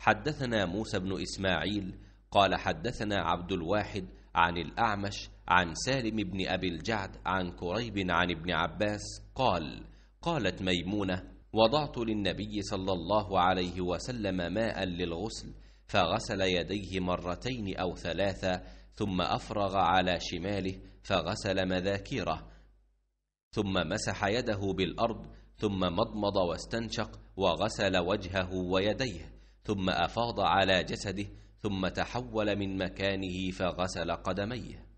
حدثنا موسى بن إسماعيل قال حدثنا عبد الواحد عن الأعمش عن سالم بن أبي الجعد عن كريب عن ابن عباس قال قالت ميمونة وضعت للنبي صلى الله عليه وسلم ماء للغسل فغسل يديه مرتين أو ثلاثة ثم أفرغ على شماله فغسل مذاكيره ثم مسح يده بالأرض ثم مضمض واستنشق وغسل وجهه ويديه. ثم أفاض على جسده ثم تحول من مكانه فغسل قدميه.